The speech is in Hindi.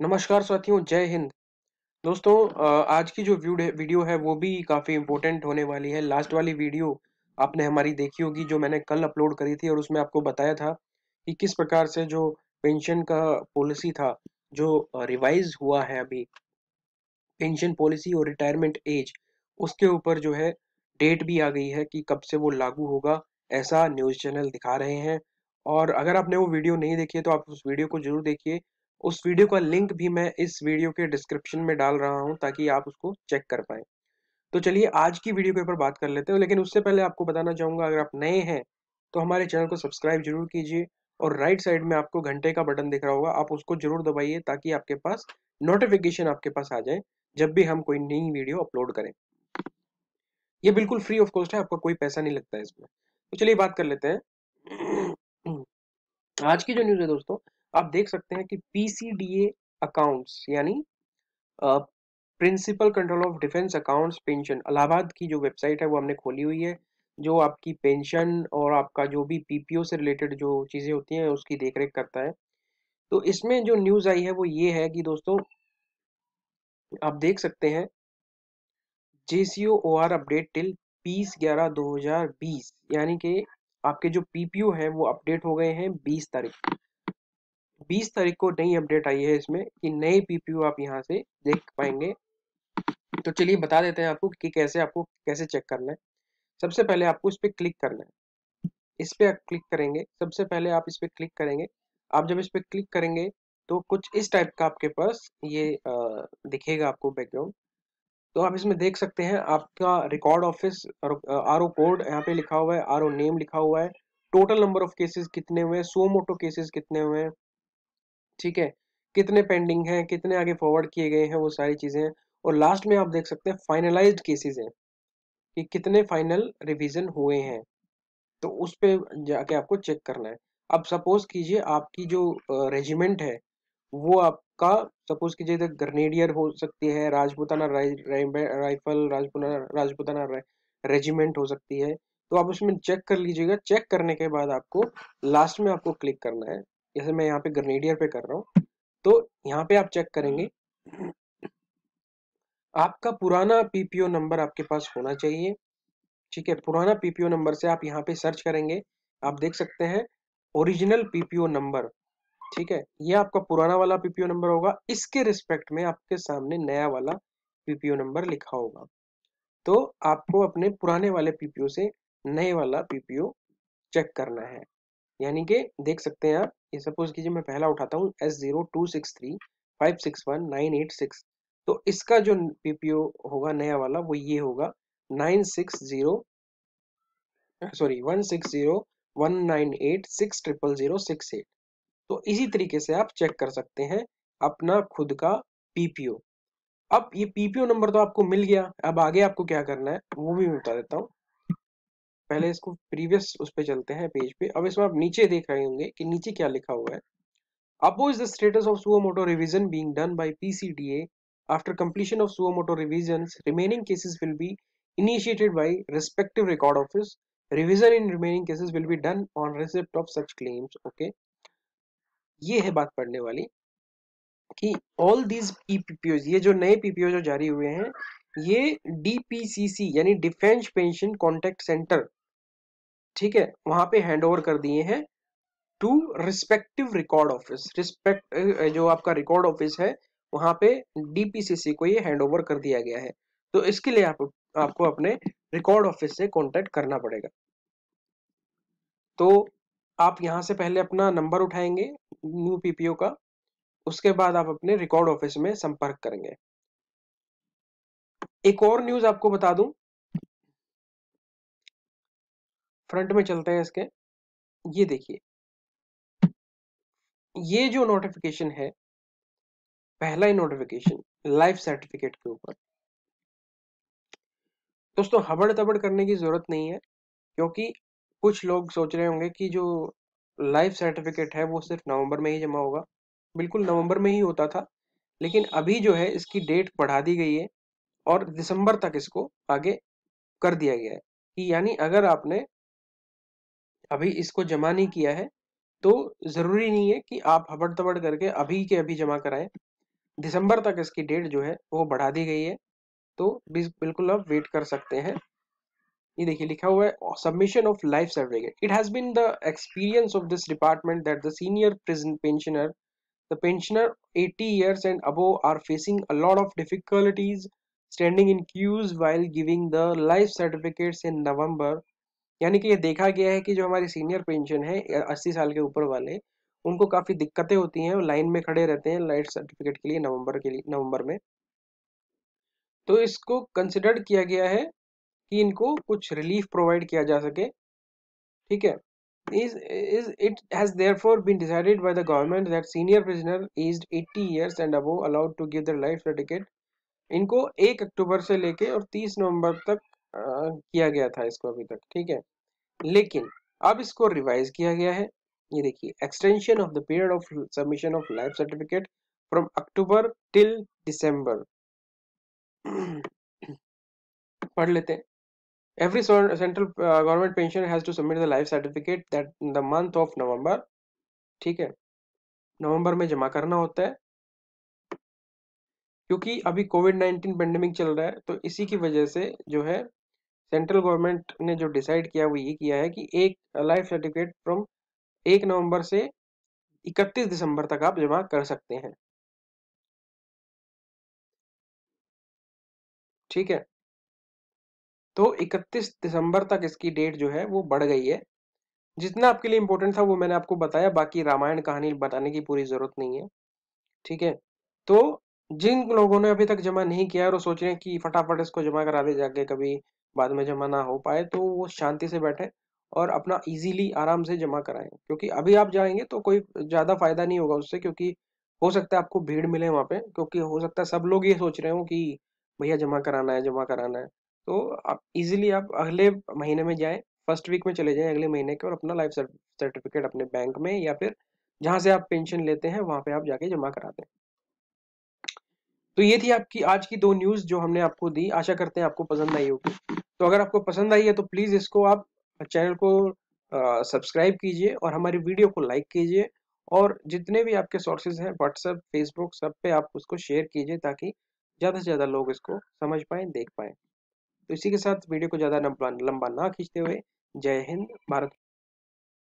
नमस्कार साथियों, जय हिंद। दोस्तों आज की जो वीडियो है, वो भी काफ़ी इम्पोर्टेंट होने वाली है। लास्ट वाली वीडियो आपने हमारी देखी होगी, जो मैंने कल अपलोड करी थी और उसमें आपको बताया था कि किस प्रकार से जो पेंशन का पॉलिसी था, जो रिवाइज हुआ है अभी पेंशन पॉलिसी और रिटायरमेंट एज उसके ऊपर जो है डेट भी आ गई है कि कब से वो लागू होगा, ऐसा न्यूज़ चैनल दिखा रहे हैं। और अगर आपने वो वीडियो नहीं देखी है तो आप उस वीडियो को ज़रूर देखिए। उस वीडियो का लिंक भी मैं इस वीडियो के डिस्क्रिप्शन में डाल रहा हूँ ताकि आप उसको चेक कर पाए। तो चलिए आज की वीडियो के ऊपर बात कर लेते हैं, लेकिन उससे पहले आपको बताना चाहूँगा, अगर आप नए हैं तो हमारे चैनल को सब्सक्राइब ज़रूर कीजिए और राइट साइड में आपको घंटे का बटन दिख रहा होगा, आप उसको ज़रूर दबाइए ताकि आपके पास नोटिफिकेशन आपके पास आ जाए जब भी हम कोई नई वीडियो अपलोड करें। ये बिल्कुल फ्री ऑफ़ कॉस्ट है, आपका कोई पैसा नहीं लगता है इसमें। तो चलिए बात कर लेते हैं। आज की जो न्यूज़ है दोस्तों आप देख सकते हैं कि पीसीडीए अकाउंट्स यानी principal control of defence accounts pension Allahabad की जो वेबसाइट है वो हमने खोली हुई है, जो आपकी पेंशन और आपका जो भी पीपीओ से रिलेटेड जो चीज़ें होती हैं, उसकी देखरेख करता है। तो इसमें जो न्यूज़ आई है वो ये है कि दोस्तों, आप देख सकते हैं J JCO O R update till बीस ग्यारह दो हज़ार बीस, यानी कि आपके जो पीपीओ है वो अपडेट हो गए हैं बीस तारीख। 20 तारीख को नई अपडेट आई है इसमें कि नए पीपीयू आप यहाँ से देख पाएँगे। तो चलिए बता देते हैं आपको कि कैसे आपको कैसे चेक करना है। सबसे पहले आपको इस पर क्लिक करना है। इस पर आप क्लिक करेंगे। सबसे पहले आप इस पर क्लिक करेंगे। आप जब इस पर क्लिक करेंगे तो कुछ इस टाइप का आपके पास ये दिखेगा आपको बैकग्राउंड तो आप इसमें देख सकते हैं आपका record office R O code यहाँ पे लिखा हुआ है आर ओ नेम लिखा हुआ है। टोटल नंबर ऑफ़ केसेस कितने हुए हैं? सो मोटो केसेस कितने हुए हैं? ठीक है? कितने पेंडिंग हैं, कितने आगे फॉरवर्ड किए गए हैं, वो सारी चीज़ें हैं। और लास्ट में आप देख सकते हैं फाइनलाइज्ड केसेस हैं कि कितने फाइनल रिवीजन हुए हैं। तो उस पर जाके आपको चेक करना है। अब सपोज़ कीजिए आपकी जो रेजिमेंट है, वो आपका सपोज़ कीजिए ग्रनेडियर हो सकती है, राजपुताना राइफल राजपूताना, राजपुताना रेजिमेंट हो सकती है। तो आप उसमें चेक कर लीजिएगा। चेक करने के बाद आपको लास्ट में आपको क्लिक करना है। जैसे मैं यहाँ पे ग्रेनेडियर पे कर रहा हूँ तो यहाँ पे आप चेक करेंगे। आपका पुराना पीपीओ नंबर आपके पास होना चाहिए, ठीक है? पुराना पीपीओ नंबर से आप यहाँ पे सर्च करेंगे, आप देख सकते हैं ओरिजिनल पीपीओ नंबर ठीक है? ये आपका पुराना वाला पीपीओ नंबर होगा, इसके रिस्पेक्ट में आपके सामने नया वाला पीपीओ नंबर लिखा होगा। तो आपको अपने पुराने वाले पीपीओ से नए वाला पीपीओ चेक करना है। यानी कि देख सकते हैं आप, ये सपोज़ कीजिए मैं पहला उठाता हूँ S zero two six three five six one nine eight six तो इसका जो पीपीओ होगा, नया वाला, वो ये होगा nine six zero sorry one six zero one nine eight six triple zero six eight तो इसी तरीके से आप चेक कर सकते हैं अपना खुद का पीपीओ अब ये पीपीओ नंबर तो आपको मिल गया, अब आगे आपको क्या करना है, वो भी मैं बता देता हूँ। पहले इसको प्रीवियस उस पर चलते हैं पेज पे। अब इसमें आप नीचे देख रहे होंगे कि नीचे क्या लिखा हुआ है। Oppose the status of suo motu revision being done by PCDA after completion of suo motu revisions remaining cases will be initiated by respective record office. Revision in remaining cases will be done on receipt of such claims, okay? ये है बात पढ़ने वाली कि ऑल दीज पीपीओ ये जो नए पीपीओ जो जारी हुए हैं ये डीपीसीसी यानी डिफेंस पेंशन कॉन्टेक्ट सेंटर, ठीक है, वहाँ पे हैंड ओवर कर दिए हैं to respective record office respect जो आपका रिकॉर्ड ऑफ़िस है, वहाँ पे डीपीसीसी को ये हैंड ओवर कर दिया गया है। तो इसके लिए आप, आपको अपने रिकॉर्ड ऑफ़िस से कांटेक्ट करना पड़ेगा। तो आप यहाँ से पहले अपना नंबर उठाएँगे न्यू पीपीओ का, उसके बाद आप अपने रिकॉर्ड ऑफ़िस में संपर्क करेंगे। एक और न्यूज़ आपको बता दूँ। फ्रंट में चलते हैं इसके। ये देखिए। ये जो नोटिफिकेशन है, पहला ही नोटिफिकेशन लाइफ सर्टिफिकेट के ऊपर। दोस्तों हबड़ तबड़ करने की ज़रूरत नहीं है, क्योंकि कुछ लोग सोच रहे होंगे कि जो लाइफ सर्टिफिकेट है, वो सिर्फ़ नवंबर में ही जमा होगा। बिल्कुल नवंबर में ही होता था, लेकिन अभी जो है, इसकी डेट बढ़ा दी गई है। और दिसंबर तक इसको आगे कर दिया गया है। कि यानी अगर आपने अभी इसको जमा नहीं किया है तो ज़रूरी नहीं है कि आप हबड़ तबड़ करके अभी के अभी जमा कराएँ। दिसंबर तक इसकी डेट जो है, वो बढ़ा दी गई है। तो बिल्कुल आप वेट कर सकते हैं। ये देखिए, लिखा हुआ है submission of life certificate it has been the experience of this department that the senior pensioner the pensioner 80 years and above are facing a lot of difficulties standing in queues while giving the life certificates in November यानी कि ये देखा गया है कि जो हमारे सीनियर पेंशन है अस्सी साल के ऊपर वाले, उनको काफ़ी दिक्कतें होती हैं लाइन में खड़े रहते हैं लाइफ सर्टिफिकेट के लिए नवंबर के लिए नवंबर में। तो इसको कंसिडर किया गया है कि इनको कुछ रिलीफ प्रोवाइड किया जा सके। ठीक है? Is is it has there for been decided by the government that senior prisoner age eighty years and above allowed to give the life certificate इनको 1 अक्टूबर से लेके और 30 नवंबर तक आ, किया गया था इसको अभी तक ठीक है? लेकिन अब इसको रिवाइज किया गया है। ये देखिए extension of the period of submission of life certificate from October till December पढ़ लेते हैं। Uh, government pensioner has to submit the life certificate that in the month of november ठीक है? नवंबर में जमा करना होता है। क्योंकि अभी कोविड 19 पेंडेमिक चल रहा है तो इसी की वजह से जो है सेंट्रल गवर्नमेंट ने जो डिसाइड किया वो ये किया है कि एक लाइफ सर्टिफिकेट फ्रॉम एक नवंबर से 31 दिसंबर तक आप जमा कर सकते हैं। ठीक है? तो 31 दिसंबर तक इसकी डेट जो है, वो बढ़ गई है। जितना आपके लिए इम्पोर्टेंट था, वो मैंने आपको बताया, बाकी रामायण कहानी बताने की पूरी ज़रूरत नहीं है। ठीक है? तो जिन लोगों ने अभी तक जमा नहीं किया और सोच रहे हैं कि फटाफट इसको जमा करा दे जाके कभी बाद में जमा ना हो पाए तो वो शांति से बैठे और अपना इजीली आराम से जमा कराएँ। क्योंकि अभी आप जाएँगे तो कोई ज़्यादा फ़ायदा नहीं होगा उससे, क्योंकि हो सकता है आपको भीड़ मिले वहाँ पे, क्योंकि हो सकता है सब लोग ये सोच रहे हो कि भैया जमा कराना है, जमा कराना है। तो आप इजीली आप अगले महीने में जाएँ फ़र्स्ट वीक में चले जाएँ अगले महीने के और अपना लाइफ सर्टिफिकेट अपने बैंक में या फिर जहाँ से आप पेंशन लेते हैं, वहाँ पे आप जाके जमा करा दें। तो ये थी आपकी, आज की दो न्यूज़ जो हमने आपको दी। आशा करते हैं आपको पसंद आई होगी। तो अगर आपको पसंद आई है तो प्लीज़ इसको आप चैनल को सब्सक्राइब कीजिए और हमारी वीडियो को लाइक कीजिए और जितने भी आपके सोर्सेज हैं व्हाट्सएप फेसबुक सब पे आप उसको शेयर कीजिए ताकि ज़्यादा से ज़्यादा लोग इसको समझ पाए, देख पाए। तो इसी के साथ वीडियो को ज़्यादा लंबा ना खींचते हुए जय हिंद, भारत